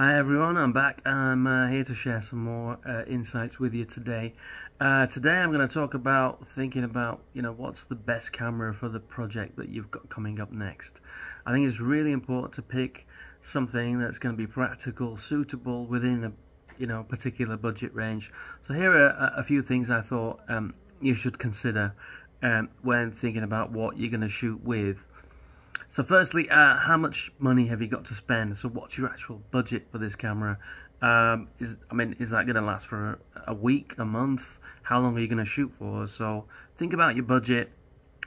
Hi everyone, I'm back. I'm uh, here to share some more uh, insights with you today. Uh, today I'm going to talk about thinking about, you know, what's the best camera for the project that you've got coming up next. I think it's really important to pick something that's going to be practical, suitable within a, you know, particular budget range. So here are a, few things I thought um, you should consider um, when thinking about what you're going to shoot with. So firstly, uh, how much money have you got to spend? So what's your actual budget for this camera? Um, is I mean, is that going to last for a week, a month? How long are you going to shoot for? So think about your budget.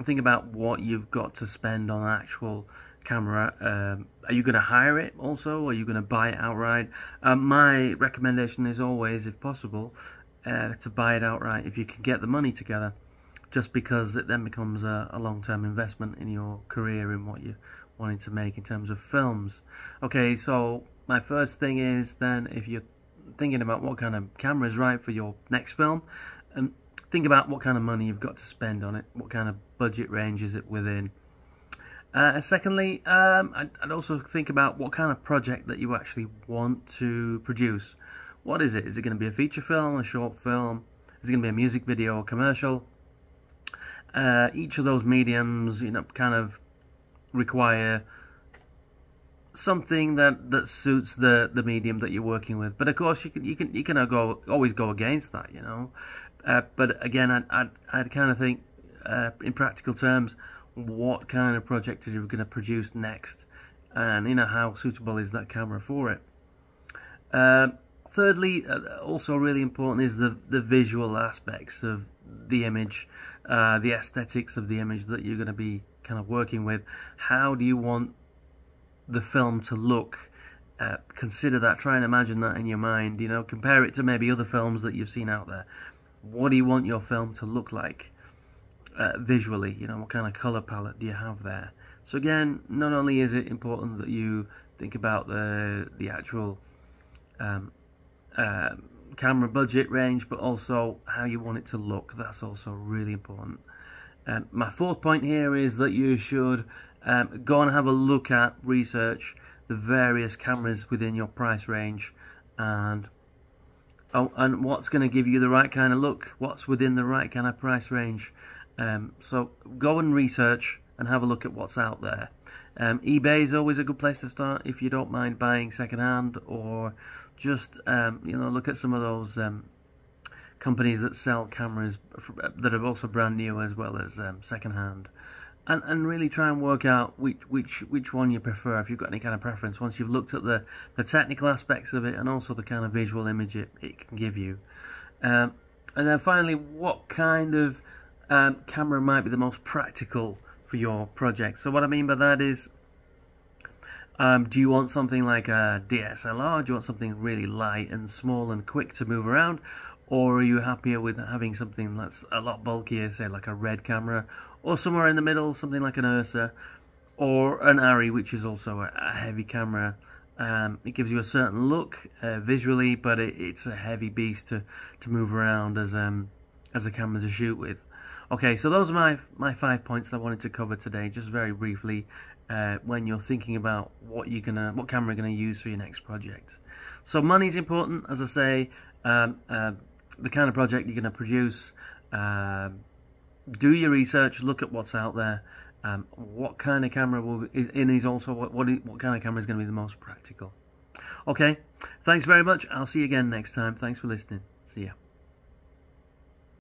Think about what you've got to spend on actual camera. Um, are you going to hire it also? Or are you going to buy it outright? Um, my recommendation is always, if possible, uh, to buy it outright if you can get the money together just because it then becomes a, a long-term investment in your career in what you're wanting to make in terms of films. Okay, so my first thing is then if you're thinking about what kind of camera is right for your next film, um, think about what kind of money you've got to spend on it, what kind of budget range is it within. Uh, secondly, um, I'd, I'd, also think about what kind of project that you actually want to produce. What is it? Is it going to be a feature film, a short film? Is it going to be a music video, a commercial? Uh, each of those mediums, you know, kind of require something that that suits the the medium that you're working with. But of course, you can you can you can go always go against that, you know. Uh, but again, I I I kind of think uh, in practical terms, what kind of project are you going to produce next, and you know how suitable is that camera for it. Uh, thirdly, uh, also really important is the the visual aspects of the image, uh, the aesthetics of the image that you're going to be kind of working with. How do you want the film to look? Uh, consider that. Try and imagine that in your mind. You know, compare it to maybe other films that you've seen out there. What do you want your film to look like uh, visually? You know, what kind of color palette do you have there? So again, not only is it important that you think about the the actual um, uh, camera budget range, but also how you want it to look. That's also really important. Um, my fourth point here is that you should um, go and have a look at, research the various cameras within your price range and oh, and what's going to give you the right kind of look, what's within the right kind of price range. Um, so go and research and have a look at what's out there. Um, eBay is always a good place to start if you don't mind buying secondhand or just um, you know look at some of those um, companies that sell cameras that are also brand new as well as um, secondhand, and and really try and work out which which which one you prefer if you've got any kind of preference. Once you've looked at the the technical aspects of it and also the kind of visual image it, it can give you, um, and then finally, what kind of um, camera might be the most practical for your project. So what I mean by that is, um, do you want something like a DSLR? Do you want something really light and small and quick to move around? Or are you happier with having something that's a lot bulkier, say like a red camera, or somewhere in the middle, something like an Ursa, or an ARRI, which is also a, heavy camera. Um, it gives you a certain look uh, visually, but it, it's a heavy beast to, to move around as um, as a camera to shoot with. Okay, so those are my, my five points I wanted to cover today, just very briefly, uh, when you're thinking about what you're gonna, what camera you're gonna use for your next project. So money is important, as I say, um, uh, the kind of project you're gonna produce, uh, do your research, look at what's out there, um, what kind of camera will is, and is also what, what, what kind of camera is going to be the most practical. Okay, thanks very much. I'll see you again next time. Thanks for listening. See ya.